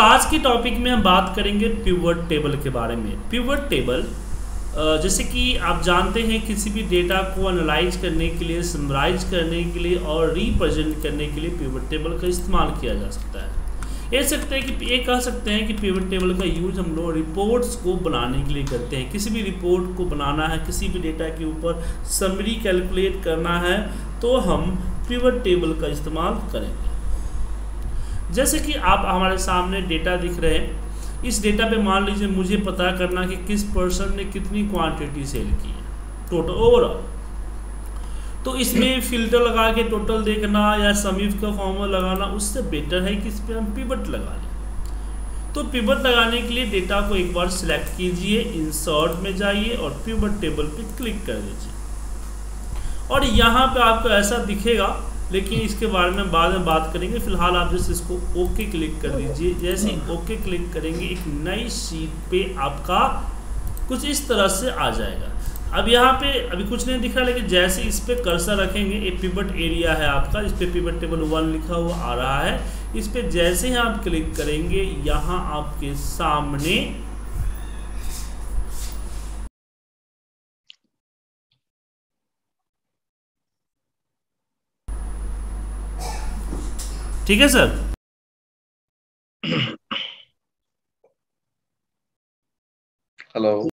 तो आज के टॉपिक में हम बात करेंगे पिवट टेबल के बारे में। पिवट टेबल जैसे कि आप जानते हैं किसी भी डेटा को एनालाइज करने के लिए समराइज करने के लिए और रिप्रेजेंट करने के लिए पिवट टेबल का इस्तेमाल किया जा सकता है। ये सकते हैं कि, ये कह सकते हैं कि पिवट टेबल का यूज़ हम लोग रिपोर्ट्स को बनाने के लिए करते हैं। किसी भी रिपोर्ट को बनाना है, किसी भी डेटा के ऊपर समरी कैलकुलेट करना है तो हम पिवट टेबल का इस्तेमाल करेंगे। जैसे कि आप हमारे सामने डेटा दिख रहे हैं, इस डेटा पे मान लीजिए मुझे पता करना कि किस पर्सन ने कितनी क्वांटिटी सेल की है टोटल ओवरऑल तो इसमें फ़िल्टर लगा के टोटल देखना या समीफ का फॉर्मूला लगाना, उससे बेटर है कि इस पर हम पिवट लगा लें। तो पिवट लगाने के लिए डेटा को एक बार सिलेक्ट कीजिए इंसर्ट में जाइए और पिवट टेबल पे क्लिक कर दीजिए। और यहाँ पे आपको ऐसा दिखेगा लेकिन इसके बारे में बाद में बात करेंगे। फ़िलहाल आप जैसे इसको ओके क्लिक कर दीजिए जैसे ही ओके क्लिक करेंगे, एक नई शीट पे आपका कुछ इस तरह से आ जाएगा। अब यहाँ पे अभी कुछ नहीं दिखा, लेकिन जैसे इस पर कर्सर रखेंगे एक पिबट एरिया है आपका। इस पर पिबट टेबल वन लिखा हुआ आ रहा है। इस पर जैसे ही आप क्लिक करेंगे, यहाँ आपके सामने ठीक है सर हेलो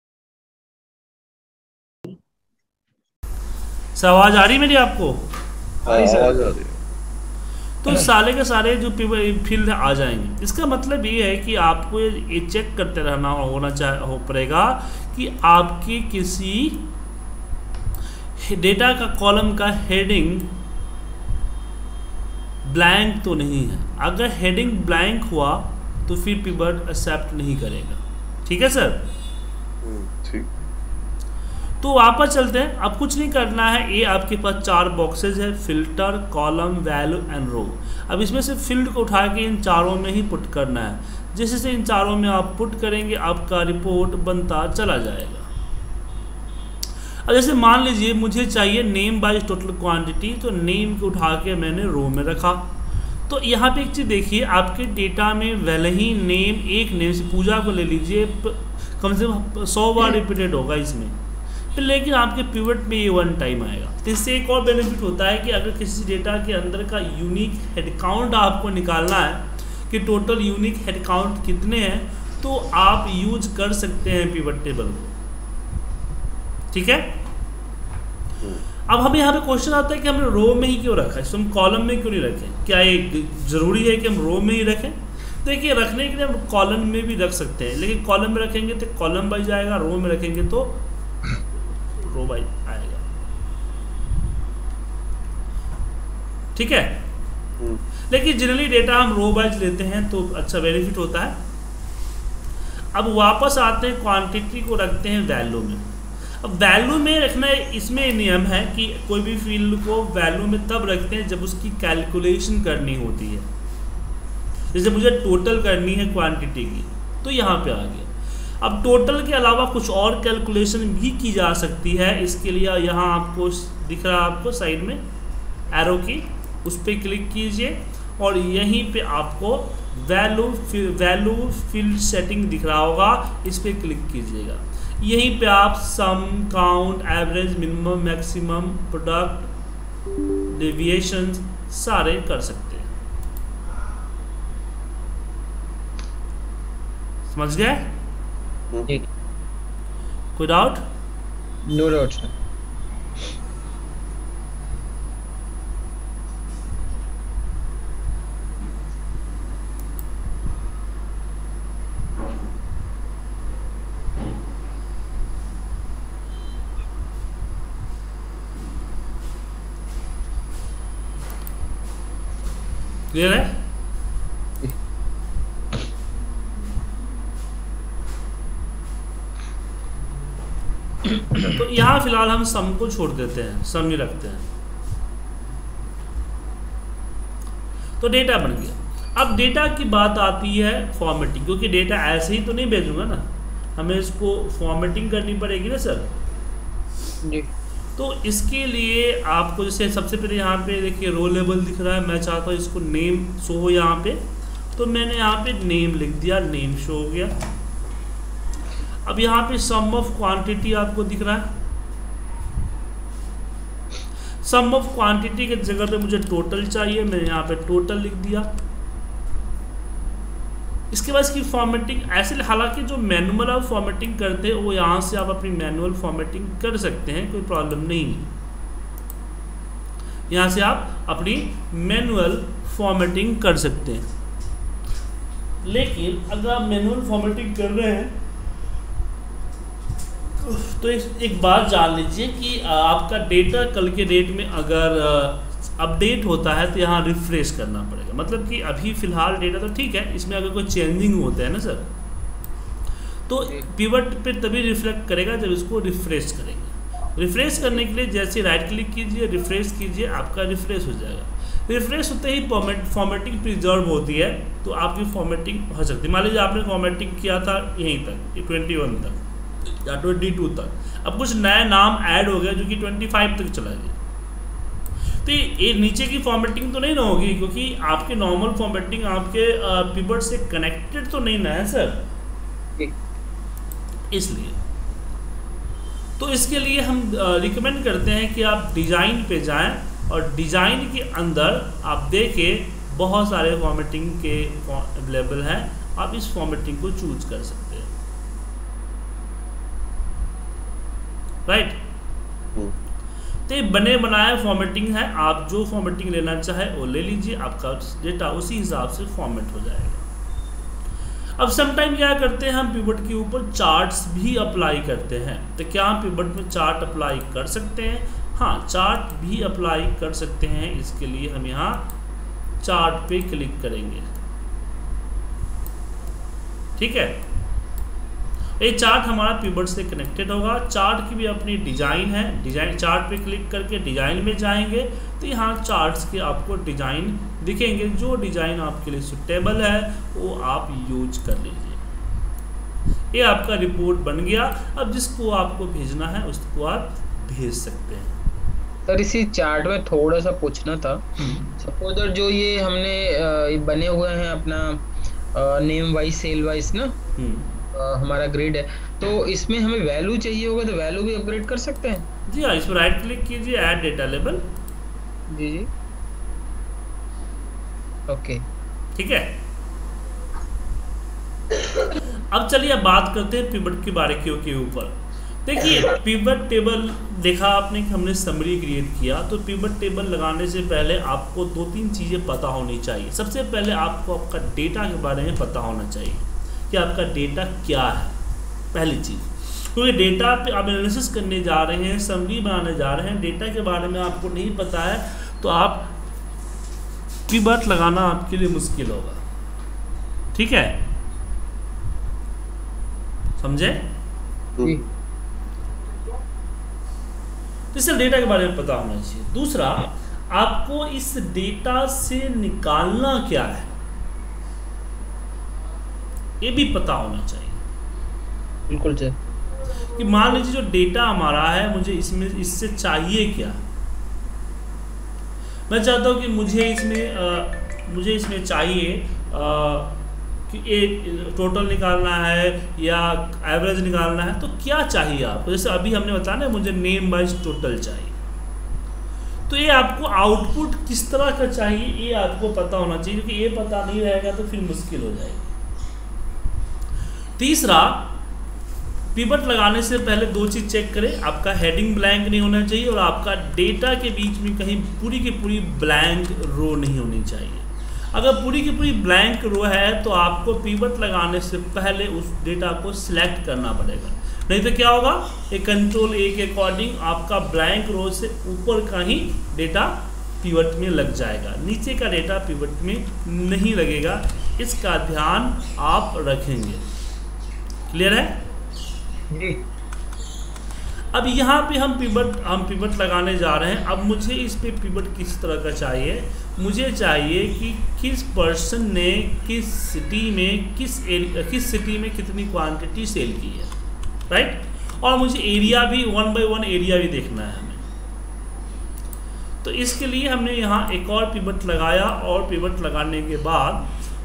सर आवाज़ आ रही मेरी आपको? हाँ, आवाज़ आ रही तो सारे के सारे जो फ़ील्ड आ जाएँगे। इसका मतलब ये है कि आपको ये चेक करते रहना होना चाह हो पड़ेगा कि आपके किसी डेटा का कॉलम का हेडिंग ब्लैंक तो नहीं है। अगर हेडिंग ब्लैंक हुआ तो फिर पिबट एक्सेप्ट नहीं करेगा। ठीक है सर हम्म, ठीक। तो वापस चलते हैं। अब कुछ नहीं करना है। ये आपके पास चार बॉक्सेज है filter column value and row अब इसमें से फ़ील्ड को उठा के इन चारों में ही पुट करना है। जैसे से इन चारों में आप पुट करेंगे आपका रिपोर्ट बनता चला जाएगा। अब जैसे मान लीजिए मुझे चाहिए नेम बाय टोटल क्वांटिटी तो नेम को उठा के मैंने रो में रखा। तो यहाँ पे एक चीज़ देखिए आपके डेटा में वैले ही नेम एक नेम से पूजा को ले लीजिए कम से कम सौ बार रिपीटेड होगा इसमें। लेकिन आपके पिवट में ये वन टाइम आएगा। तो इससे एक और बेनिफिट होता है कि अगर किसी डेटा के अंदर का यूनिक हेड काउंट आपको निकालना है कि टोटल यूनिक हेड काउंट कितने हैं तो आप यूज़ कर सकते हैं पिवट टेबल को। ठीक है? अब हमें यहाँ पे क्वेश्चन आता है कि हमने रो में ही क्यों रखा है? हम कॉलम में क्यों नहीं रखें? क्या ये ज़रूरी है कि हम रो में ही रखें? देखिए, रखने के लिए हम कॉलम में भी रख सकते हैं, लेकिन कॉलम में रखेंगे तो कॉलम बाई जाएगा रो में रखेंगे तो रो बाई आएगा। ठीक है? लेकिन जनरली डेटा हम रो वाइज लेते हैं तो अच्छा बेनिफिट होता है। अब वापस आते हैं क्वांटिटी को रखते हैं वैल्यू में। अब वैल्यू में रखना इसमें नियम है कि कोई भी फ़ील्ड को वैल्यू में तब रखते हैं जब उसकी कैलकुलेशन करनी होती है। जैसे मुझे टोटल करनी है क्वांटिटी की तो यहाँ पे आ गया। अब टोटल के अलावा कुछ और कैलकुलेशन भी की जा सकती है। इसके लिए यहाँ आपको दिख रहा है आपको साइड में एरो की, उस पर क्लिक कीजिए और यहीं पे आपको वैल्यू वैल्यू फ़ील्ड सेटिंग दिख रहा होगा। इस पर क्लिक कीजिएगा। यहीं पे आप sum count average minimum maximum product deviation सारे कर सकते हैं। समझ गए? कोई doubt no doubt sir clear है? तो यहाँ फ़िलहाल हम सम को छोड़ देते हैं, सम ही रखते हैं। तो डेटा बन गया। अब डेटा की बात आती है फॉर्मेटिंग क्योंकि डेटा ऐसे ही तो नहीं भेजूँगा ना। हमें इसको फॉर्मेटिंग करनी पड़ेगी ना सर जी। तो इसके लिए आपको जैसे सबसे पहले यहाँ पे देखिए रो लेवल दिख रहा है, मैं चाहता हूँ इसको नेम शो हो यहाँ पे। तो मैंने यहाँ पे नेम लिख दिया नेम शो हो गया। अब यहाँ पे सम ऑफ़ क्वांटिटी आपको दिख रहा है। सम ऑफ़ क्वांटिटी के जगह पे मुझे टोटल चाहिए, मैंने यहाँ पे टोटल लिख दिया। इसके बाद इसकी फॉर्मेटिंग ऐसे हालाँकि जो मैनुअल आप फॉर्मेटिंग करते हैं वो यहाँ से आप अपनी मैनुअल फॉर्मेटिंग कर सकते हैं कोई प्रॉब्लम नहीं है। यहाँ से आप अपनी मैनुअल फॉर्मेटिंग कर सकते हैं। लेकिन अगर आप मैनुअल फॉर्मेटिंग कर रहे हैं तो एक, एक बात जान लीजिए कि आपका डेटा कल के डेट में अगर अपडेट होता है तो यहाँ रिफ्रेश करना पड़ेगा। मतलब कि अभी फ़िलहाल डेटा तो ठीक है इसमें अगर कोई चेंजिंग होता है ना सर तो पिवट पे तभी रिफ्लेक्ट करेगा जब इसको रिफ्रेश करेंगे। रिफ्रेश करने के लिए जैसे राइट क्लिक कीजिए रिफ्रेश कीजिए आपका रिफ्रेश हो जाएगा। रिफ्रेश होते ही फॉर्मेट फॉर्मेटिंग प्रिजर्व होती है तो आपकी फॉर्मेटिंग हो सकती है। मान लीजिए आपने फॉर्मेटिंग किया था यहीं तक ट्वेंटी वन तक या ट्वेंटी टू तक। अब कुछ नया नाम ऐड हो गया जो कि ट्वेंटी फाइव तक चला गया। तो ये नीचे की फॉर्मेटिंग तो नहीं ना होगी क्योंकि आपके नॉर्मल फॉर्मेटिंग आपके पिबट से कनेक्टेड तो नहीं ना है सर इसलिए। तो इसके लिए हम रिकमेंड करते हैं कि आप डिज़ाइन पे जाएँ और डिज़ाइन के अंदर आप देखें बहुत सारे फॉर्मेटिंग के अवेलेबल हैं। आप इस फॉर्मेटिंग को चूज़ कर सकते हैं। Right right? तो बने बनाए फॉर्मेटिंग है, आप जो फॉर्मेटिंग लेना चाहे वो ले लीजिए, आपका डेटा उसी हिसाब से फॉर्मेट हो जाएगा। अब समटाइम क्या करते हैं, हम पिवट के ऊपर चार्ट्स भी अप्लाई करते हैं। तो क्या हम पिवट में चार्ट अप्लाई कर सकते हैं? हाँ चार्ट भी अप्लाई कर सकते हैं। इसके लिए हम यहाँ चार्ट पे क्लिक करेंगे। ठीक है? ये चार्ट हमारा पीबर्ड से कनेक्टेड होगा। चार्ट की भी अपनी डिज़ाइन है। डिज़ाइन चार्ट पे क्लिक करके डिज़ाइन में जाएँगे तो यहाँ चार्ट्स के आपको डिज़ाइन दिखेंगे। जो डिज़ाइन आपके लिए सुटेबल है वो आप यूज़ कर लीजिए। ये आपका रिपोर्ट बन गया। अब जिसको आपको भेजना है उसको आप भेज सकते हैं। सर इसी चार्ट में थोड़ा सा पूछना था। Suppose hmm. जो ये हमने बने हुए हैं अपना नेम वाइज सेल वाइज ना? हम्म। हमारा ग्रिड है। तो इसमें हमें वैल्यू चाहिए होगा तो वैल्यू भी अपग्रेड कर सकते हैं? जी हाँ इस पर राइट क्लिक कीजिए ऐड डेटा लेबल जी जी। ओके ठीक है? अब चलिए बात करते हैं पिवट के बारे के ऊपर। देखिए पिवट टेबल देखा आपने कि हमने समरी क्रिएट किया तो पिवट टेबल लगाने से पहले आपको दो तीन चीज़ें पता होनी चाहिए। सबसे पहले आपको आपका डेटा के बारे में पता होना चाहिए। कि आपका डेटा क्या है? पहली चीज़। क्योंकि डेटा पे आप एनालिसिस करने जा रहे हैं समरी बनाने जा रहे हैं डेटा के बारे में आपको नहीं पता है तो आप की बात लगाना आपके लिए मुश्किल होगा। ठीक है? समझे? तो डेटा के बारे में पता होना चाहिए। दूसरा आपको इस डेटा से निकालना क्या है? ये भी पता होना चाहिए। बिल्कुल सर कि मान लीजिए जो डेटा हमारा है मुझे इसमें इससे चाहिए क्या? मैं चाहता हूँ कि मुझे इसमें आ, मुझे इसमें चाहिए आ, कि ए टोटल निकालना है या एवरेज निकालना है तो क्या चाहिए आपको? जैसे अभी हमने बताया ना मुझे नेम वाइज टोटल चाहिए। तो ये आपको आउटपुट किस तरह का चाहिए ये आपको पता होना चाहिए क्योंकि ये पता नहीं रहेगा तो फिर मुश्किल हो जाएगी। तीसरा पिवट लगाने से पहले दो चीज़ चेक करें। आपका हेडिंग ब्लैंक नहीं होना चाहिए और आपका डेटा के बीच में कहीं पूरी की पूरी ब्लैंक रो नहीं होनी चाहिए। अगर पूरी की पूरी ब्लैंक रो है तो आपको पिवट लगाने से पहले उस डेटा को सिलेक्ट करना पड़ेगा। नहीं तो क्या होगा? एक कंट्रोल ए के अकॉर्डिंग आपका ब्लैंक रो से ऊपर का ही डेटा पिवट में लग जाएगा। नीचे का डेटा पिवट में नहीं लगेगा। इसका ध्यान आप रखेंगे। क्लियर है? जी। अब यहाँ पे हम पिवट हम पिवट लगाने जा रहे हैं। अब मुझे इस पे पिवट किस तरह का चाहिए? मुझे चाहिए कि किस पर्सन ने किस सिटी में किस एर, किस सिटी में कितनी क्वांटिटी सेल की है राइट और मुझे एरिया भी वन बाय वन एरिया भी देखना है हमें। तो इसके लिए हमने यहाँ एक और पिवट लगाया और पिवट लगाने के बाद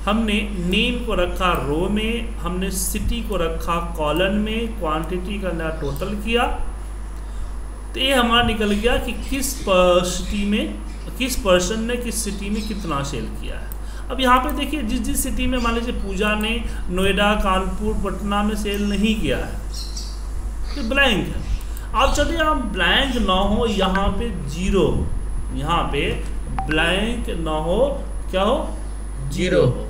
हमने नेम को रखा रो में, हमने सिटी को रखा कॉलन में क्वांटिटी का नया टोटल किया। तो ये हमारा निकल गया कि किस सिटी में, किस पर्सन ने किस सिटी में कितना सेल किया है। अब यहाँ पे देखिए, जिस जिस सिटी में मान लीजिए पूजा ने नोएडा, कानपुर, पटना में सेल नहीं किया है तो ब्लैंक है। अब चलिए आप ब्लैंक ना हो, यहाँ पे ज़ीरो हो यहाँ पे ब्लैंक ना हो, क्या हो? ज़ीरो हो।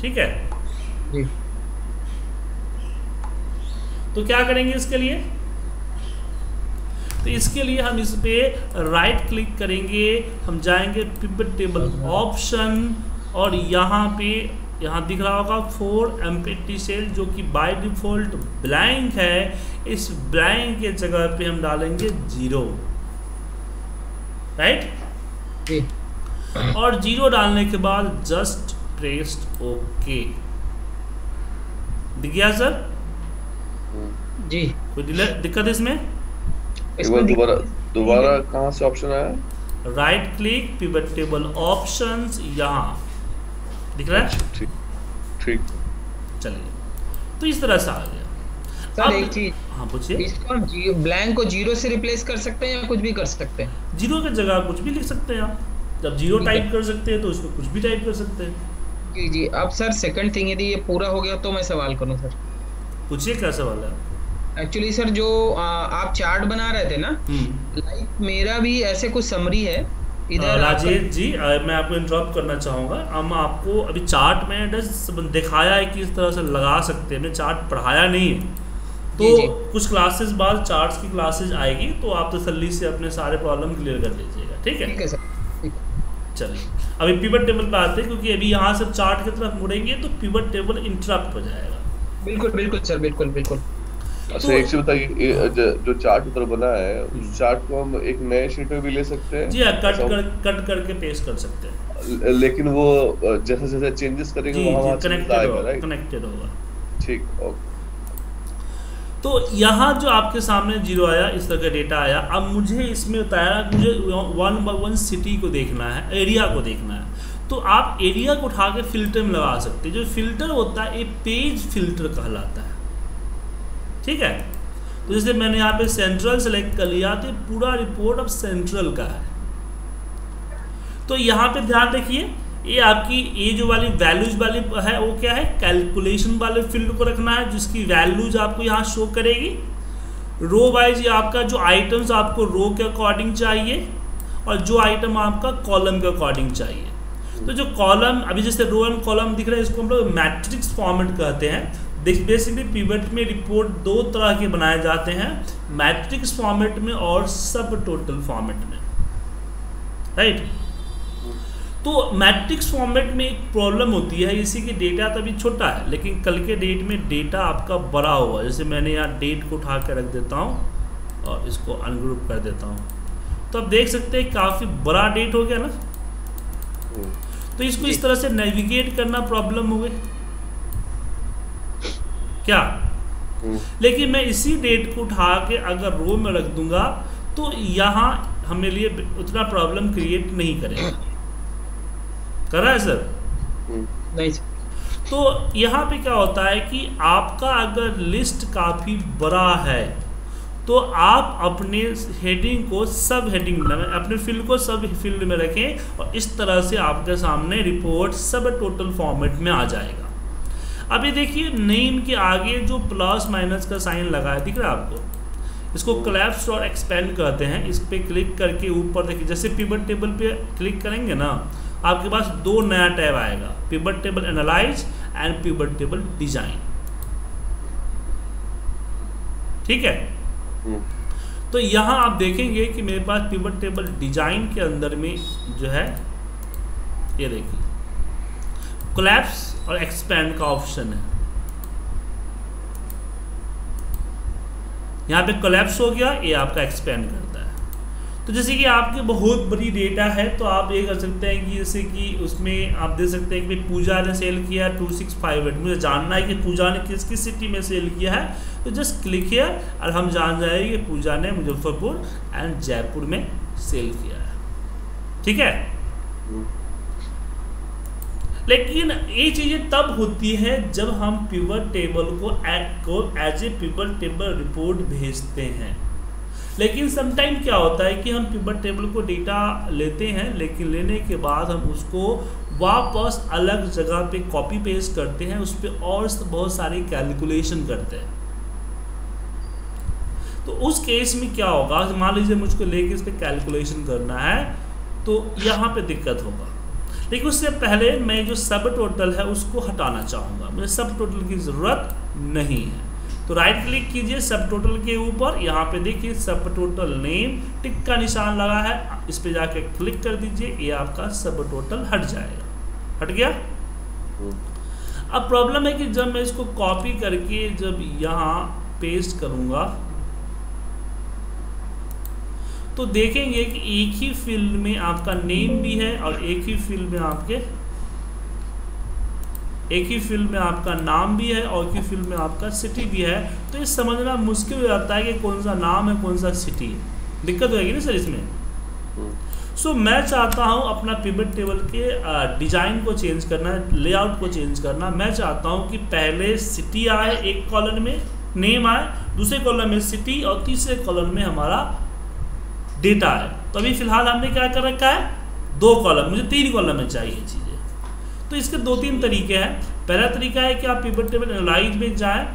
ठीक है? जी। तो क्या करेंगे इसके लिए? तो इसके लिए हम इस पे राइट क्लिक करेंगे हम जाएँगे पिवट टेबल ऑप्शन और यहाँ पे यहाँ दिख रहा होगा फोर एम्पेटी सेल जो कि बाय डिफ़ॉल्ट ब्लैंक है। इस ब्लैंक के जगह पे हम डालेंगे ज़ीरो राइट और ज़ीरो डालने के बाद जस्ट प्रेस्ड ओके दिख गया सर जी। कोई दिक्कत है इसमें? इसमें दोबारा दोबारा कहाँ से ऑप्शन आया? Right click pivot table options यहाँ। दिख रहा है? ठीक ठीक। चलिए। तो इस तरह से आ गया। सर एक चीज़। हाँ पूछिए। इसको हम ब्लैंक को ज़ीरो से रिप्लेस कर सकते हैं या कुछ भी कर सकते हैं? ज़ीरो की जगह कुछ भी लिख सकते हैं आप। जब ज़ीरो टाइप कर सकते हैं तो उसमें कुछ भी टाइप कर सकते हैं। जी जी। अब सर सेकंड थिंग यदि ये पूरा हो गया तो मैं सवाल करूँ सर। पूछिए क्या सवाल है? एक्चुअली सर जो आ, आप चार्ट बना रहे थे ना हम्म। लाइक मेरा भी ऐसे कुछ समरी है। इधर राजेश जी अ, मैं आपको इंटरप्ट करना चाहूँगा। हम आपको अभी चार्ट में दिखाया है कि इस तरह से लगा सकते हैं। हमने चार्ट पढ़ाया नहीं है। तो जी, जी। कुछ क्लासेस बाद चार्ट्स की क्लासेस आएगी तो आप तसल्ली से अपने सारे प्रॉब्लम क्लियर कर लीजिएगा ठीक है? ठीक है सर। चलिए अभी पिवट टेबल पे आते हैं क्योंकि अभी यहाँ से चार्ट की तरफ़ मुड़ेंगे तो पिवट टेबल इंटरप्ट हो जाएगा। बिल्कुल बिल्कुल सर बिल्कुल बिल्कुल। अच्छा तो- एक चीज़ बताइए जो जो चार्ट उधर बना है उस चार्ट को हम एक नए शीट में भी ले सकते हैं? जी हाँ कट कर कट करके पेस्ट कर सकते हैं। लेकिन वो जैसे जैसे चेंजेस करेंगे वहाँ वहाँ कनेक्टेड होगा कनेक्टेड होगा। ठीक ओके। तो यहाँ जो आपके सामने ज़ीरो आया, इस तरह का डेटा आया, अब मुझे इसमें बताया कि मुझे वन बाई वन सिटी को देखना है एरिया को देखना है। तो आप एरिया को उठा के फ़िल्टर में लगा सकते हैं। जो फ़िल्टर होता है, ये पेज फ़िल्टर कहलाता है। ठीक है? तो जैसे मैंने यहाँ पे सेंट्रल सेलेक्ट कर लिया तो पूरा रिपोर्ट अब सेंट्रल का है। तो यहाँ पे ध्यान रखिए ये आपकी ये जो वाली वैल्यूज़ वाली है, वो क्या है? कैलकुलेशन वाले फ़ील्ड को रखना है, जिसकी वैल्यूज़ आपको यहाँ शो करेगी। रो वाइज ये आपका जो आइटम्स आपको रो के अकॉर्डिंग चाहिए और जो आइटम आपका कॉलम के अकॉर्डिंग चाहिए। तो जो कॉलम अभी जैसे रो एंड कॉलम दिख रहा है, इसको हम लोग मैट्रिक्स फॉर्मेट कहते हैं। बेसिकली पिवट में रिपोर्ट दो तरह के बनाए जाते हैं मैट्रिक्स फॉर्मेट में और सब टोटल फॉर्मेट में। राइट तो मैट्रिक्स फॉर्मेट में एक प्रॉब्लम होती है इसी की डेटा तो अभी छोटा है लेकिन कल के डेट में डेटा आपका बड़ा हुआ जैसे मैंने यहाँ डेट को उठा कर रख देता हूँ और इसको अनग्रुप कर देता हूँ। तो आप देख सकते हैं काफ़ी बड़ा डेट हो गया ना? तो इसको इस तरह से नेविगेट करना प्रॉब्लम हो गई। क्या? लेकिन मैं इसी डेट को उठा के अगर रो में रख दूँगा तो यहाँ हमें लिए उतना प्रॉब्लम क्रिएट नहीं करेगा। कर रहा है सर? हम्म, नहीं सर। तो यहाँ पे क्या होता है कि आपका अगर लिस्ट काफ़ी बड़ा है तो आप अपने हेडिंग को सब हेडिंग में अपने फ़ील्ड को सब फ़ील्ड में रखें और इस तरह से आपके सामने रिपोर्ट सब टोटल फॉर्मेट में आ जाएगा। अभी देखिए नेम के आगे जो प्लस माइनस का साइन लगा है दिख रहा है आपको? इसको क्लैप्स और एक्सपेंड कहते हैं। इस पर क्लिक करके ऊपर देखिए जैसे पिवट टेबल पे क्लिक करेंगे ना आपके पास दो नया टैब आएगा pivot table analyse and pivot table design ठीक है? हम्म, तो यहाँ आप देखेंगे कि मेरे पास पिवट टेबल डिज़ाइन के अंदर में जो है ये देखिए कोलैप्स और एक्सपेंड का ऑप्शन है। यहाँ पे कोलैप्स हो गया ये आपका एक्सपेंड करता है तो जैसे कि आपकी बहुत बड़ी डेटा है तो आप ये कर सकते हैं कि जैसे कि उसमें आप दे सकते हैं कि पूजा ने सेल किया टू सिक्स फाइव एट मुझे जानना है कि पूजा ने किस किस सिटी में सेल किया है। तो जस्ट क्लिक किया और हम जान जाएँगे कि पूजा ने मुजफ्फरपुर एंड जयपुर में सेल किया है। ठीक है? लेकिन ये चीज़ें तब होती है जब हम पिवट टेबल को को as a pivot table report भेजते हैं। लेकिन समटाइम क्या होता है कि हम पिवट टेबल को डेटा लेते हैं, लेकिन लेने के बाद हम उसको वापस अलग जगह पे कॉपी पेस्ट करते हैं, उस पर और बहुत सारी कैलकुलेशन करते हैं। तो उस केस में क्या होगा, मान लीजिए मुझको लेके इस पर कैलकुलेशन करना है तो यहाँ पे दिक्कत होगा। लेकिन उससे पहले मैं जो सब टोटल है उसको हटाना चाहूँगा। मुझे सब टोटल की ज़रूरत नहीं है। तो राइट क्लिक कीजिए सब टोटल के ऊपर, यहाँ पे देखिए सब टोटल नेम टिक का निशान लगा है, इस पे जाके क्लिक कर दीजिए, ये आपका सब टोटल हट जाएगा। हट गया? अब प्रॉब्लम है कि जब मैं इसको कॉपी करके जब यहाँ पेस्ट करूँगा तो देखेंगे कि एक ही फ़ील्ड में आपका नेम भी है और एक ही फ़ील्ड में आपके एक ही फ़ील्ड में आपका नाम भी है और एक ही फ़ील्ड में आपका सिटी भी है तो ये समझना मुश्किल हो जाता है कि कौन सा नाम है कौन सा सिटी है। दिक्कत होगी ना सर इसमें? सो so, मैं चाहता हूँ अपना पिवट टेबल के डिज़ाइन को चेंज करना लेआउट को चेंज करना। मैं चाहता हूँ कि पहले सिटी आए एक कॉलम में नेम आए दूसरे कॉलम में सिटी और तीसरे कॉलम में हमारा डेटा आए। तो अभी फ़िलहाल हमने क्या कर रखा है? दो कॉलम मुझे तीन कॉलम में चाहिए चीज़ें। तो इसके दो तीन तरीके हैं। पहला तरीका है कि आप पिवट टेबल एनालाइज में जाएँ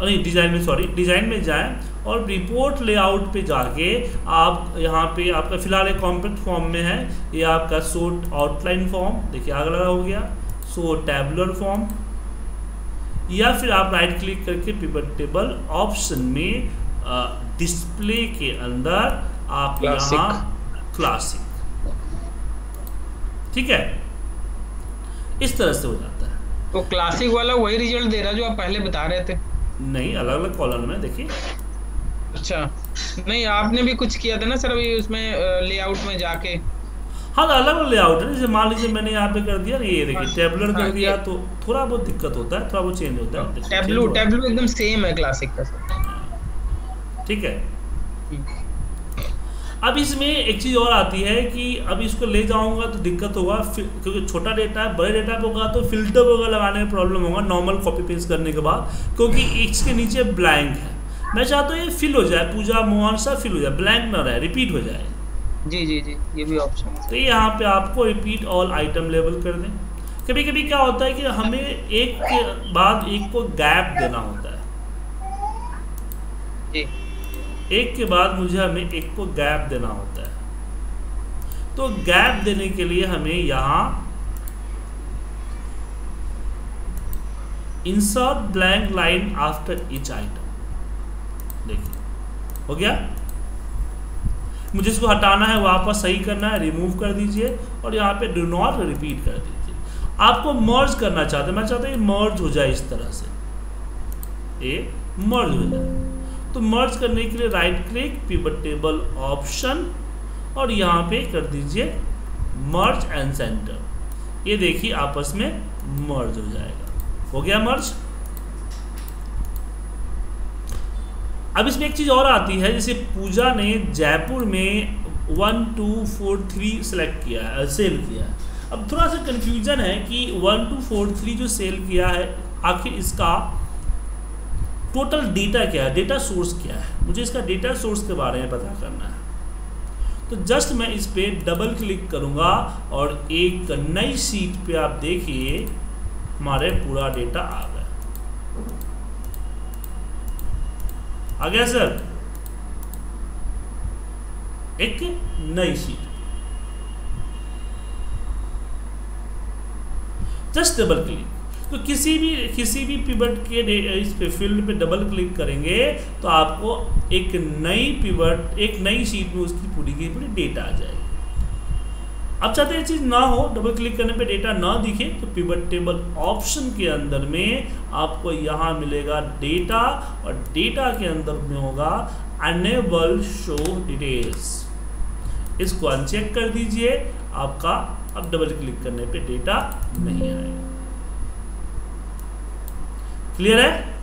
नहीं डिज़ाइन में सॉरी डिज़ाइन में जाएँ और रिपोर्ट लेआउट पे जाके आप यहाँ पे आपका फ़िलहाल एक कॉम्पैक्ट फॉर्म में है। ये आपका शो आउटलाइन फॉर्म देखिए आगे लगा हो गया शो टैबुलर फॉर्म या फिर आप राइट क्लिक करके पिवट टेबल ऑप्शन में डिस्प्ले के अंदर आप यहाँ क्लासिक ठीक है? इस तरह से हो जाता है। तो क्लासिक वाला वही रिज़ल्ट दे रहा जो आप पहले बता रहे थे? नहीं अलग अलग कॉलम में देखिए। अच्छा। नहीं आपने भी कुछ किया था ना सर अभी उसमें लेआउट में जाके? हाँ अलग अलग लेआउट है। जैसे मान लीजिए मैंने यहाँ पे कर दिया ये देखिए टेबलर हाँ, कर हाँ, दिया तो थोड़ा बहुत दिक्कत होता है थोड़ा बहुत चेंज होता है। टेबलू टेबलू एकदम सेम है क्लासिक का सर। ठीक है। अब इसमें एक चीज़ और आती है कि अब इसको ले जाऊँगा तो दिक्कत होगा क्योंकि छोटा डेटा है बड़े डेटा पे होगा तो फ़िल्टर वगैरह लगाने में प्रॉब्लम होगा नॉर्मल कॉपी पेस्ट करने के बाद क्योंकि इसके नीचे ब्लैंक है। मैं चाहता हूँ ये फिल हो जाए पूजा मोहन सब फिल हो जाए ब्लैंक ना रहे रिपीट हो जाए। जी जी जी ये भी ऑप्शन तो यहाँ पे आपको रिपीट ऑल आइटम लेवल कर दें। कभी कभी क्या होता है कि हमें एक के बाद एक को गैप देना होता है। जी। एक के बाद मुझे हमें एक को गैप देना होता है। तो गैप देने के लिए हमें यहाँ insert blank line after each item देखिए, हो गया? मुझे इसको हटाना है, वापस सही करना है रिमूव कर दीजिए और यहाँ पे डू नॉट रिपीट कर दीजिए। आपको मर्ज करना चाहते मैं चाहता हूँ मर्ज हो जाए इस तरह से। ये मर्ज हो जाए। तो मर्ज करने के लिए right click pivot table option और यहाँ पे कर दीजिए मर्ज एंड सेंटर ये देखिए आपस में मर्ज हो जाएगा। हो गया मर्ज अब इसमें एक चीज़ और आती है, जैसे पूजा ने जयपुर में one two four three select किया है सेल किया है। अब थोड़ा सा कंफ्यूजन है कि वन टू फोर थ्री जो सेल किया है, आखिर इसका टोटल डेटा क्या है? डेटा सोर्स क्या है? मुझे इसका डेटा सोर्स के बारे में पता करना है। तो जस्ट मैं इस पर डबल क्लिक करूँगा और एक नई सीट पे आप देखिए, हमारे पूरा डेटा आ गया। आ गया सर एक नई सीट जस्ट डबल क्लिक तो किसी भी किसी भी पिवट के इस पे फ़ील्ड पे डबल क्लिक करेंगे तो आपको एक नई पिवट एक नई शीट में उसकी पूरी की पूरी डेटा आ जाएगी। आप चाहते हैं चीज़ ना हो डबल क्लिक करने पे डेटा ना दिखे तो पिवट टेबल ऑप्शन के अंदर में आपको यहाँ मिलेगा डेटा और डेटा के अंदर में होगा अनेबल शो डिटेल्स इसको अनचेक कर दीजिए, आपका अब डबल क्लिक करने पे डेटा नहीं आएगा। क्लियर है?